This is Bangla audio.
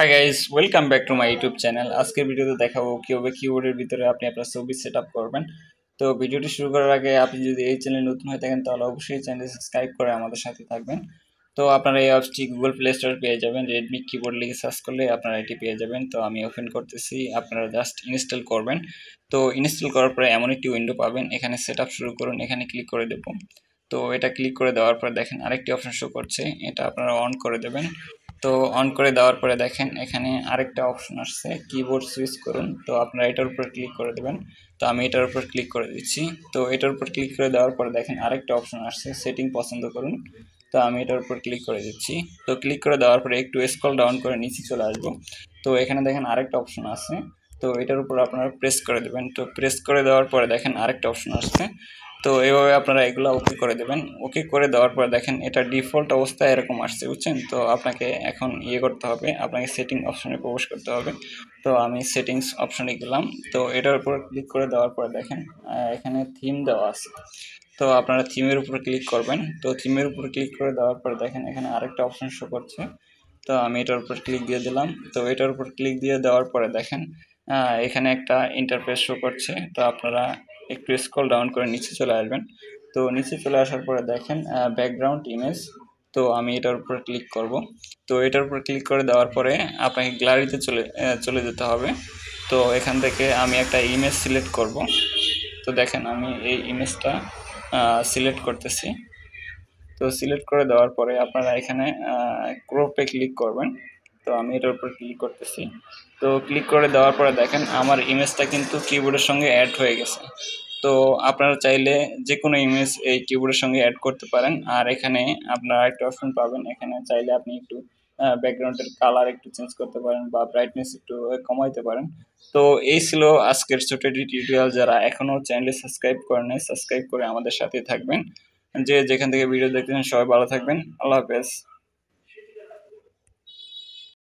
Hi guys welcome back to my YouTube channel আজকের ভিডিওতে দেখাবো কীভাবে কিবোর্ডের ভিতরে আপনি আপনার ছবি সেট করবেন। তো ভিডিওটি শুরু করার আগে আপনি যদি এই চ্যানেল নতুন হয়ে থাকেন, তাহলে অবশ্যই চ্যানেল সাবস্ক্রাইব করে আমাদের সাথে থাকবেন। তো আপনারা এই অ্যাপসটি গুগল প্লে স্টোর পেয়ে যাবেন। রেডমি কিবোর্ড লিখে সার্চ করলে আপনারা এটি পেয়ে যাবেন। তো আমি ওপেন করতেছি, আপনারা জাস্ট ইনস্টল করবেন। তো ইনস্টল করার পরে এমন একটি উইন্ডো পাবেন। এখানে সেট শুরু করুন, এখানে ক্লিক করে দেবো। তো এটা ক্লিক করে দেওয়ার পরে দেখেন আরেকটি অপশন শো করছে। এটা আপনারা অন করে দেবেন। তো অন করে দেওয়ার পরে দেখেন এখানে আরেকটা অপশন আসছে কিবোর্ড সুইচ করুন। তো আপনারা এটার উপর ক্লিক করে দেবেন। তো আমি এটার উপর ক্লিক করে দিচ্ছি। তো এটার উপর ক্লিক করে দেওয়ার পরে দেখেন আরেকটা অপশন আসছে সেটিং পছন্দ করুন। তো আমি এটার উপর ক্লিক করে দিচ্ছি। তো ক্লিক করে দেওয়ার পরে একটু স্ক্রল ডাউন করে নিচে চলে আসব। তো এখানে দেখেন আরেকটা অপশন আছে তো এটার উপর আপনারা প্রেস করে দেবেন। তো প্রেস করে দেওয়ার পরে দেখেন আরেকটা অপশন আসছে। তো এইভাবে আপনারা এগুলো ওকে করে দেবেন। ওকে করে দেওয়ার পর দেখেন এটা ডিফল্ট অবস্থায় এরকম আসছে, বুঝছেন? তো আপনাকে এখন ইয়ে করতে হবে, আপনাকে সেটিং অপশনে প্রবেশ করতে হবে। তো আমি সেটিংস অপশনে গেলাম। তো এটার উপর ক্লিক করে দেওয়ার পর দেখেন এখানে থিম দেওয়া আছে। তো আপনারা থিমের উপর ক্লিক করবেন। তো থিমের উপর ক্লিক করে দেওয়ার পর দেখেন এখানে আরেকটা অপশন শো করছে। তো আমি এটার উপর ক্লিক দিয়ে দিলাম। তো এটার উপর ক্লিক দিয়ে দেওয়ার পরে দেখেন এখানে একটা ইন্টারফেস শো করছে। তো আপনারা একটু স্ক্রল ডাউন করে নিচে চলে আসবেন। তো নিচে চলে আসার পরে দেখেন ব্যাকগ্রাউন্ড ইমেজ তো আমি এটার উপর ক্লিক করব। তো এটার উপর ক্লিক করে দেওয়ার পরে আপনাকে গ্যালারিতে চলে চলে যেতে হবে। তো এখান থেকে আমি একটা ইমেজ সিলেক্ট করব। তো দেখেন, আমি এই ইমেজটা সিলেক্ট করতেছি। তো সিলেক্ট করে দেওয়ার পরে আপনারা এখানে ক্রোপে ক্লিক করবেন। তো আমি এটার উপর ক্লিক করতেছি। তো ক্লিক করে দেওয়ার পরে দেখেন আমার ইমেজটা কিন্তু কিবোর্ডের সঙ্গে অ্যাড হয়ে গেছে। তো আপনারা চাইলে যে কোনো ইমেজ এই কিবোর্ডের সঙ্গে অ্যাড করতে পারেন। আর এখানে আপনারা একটা অপশন পাবেন। এখানে চাইলে আপনি একটু ব্যাকগ্রাউন্ডের কালার একটু চেঞ্জ করতে পারেন বা ব্রাইটনেস একটু কমাইতে পারেন। তো এই ছিল আজকের ছোট টিউটোরিয়াল যারা এখনও চ্যানেলে সাবস্ক্রাইব করেন সাবস্ক্রাইব করে আমাদের সাথে থাকবেন। যে যেখান থেকে ভিডিও দেখতেছেন, সবাই ভালো থাকবেন। আল্লাহ হাফেজ।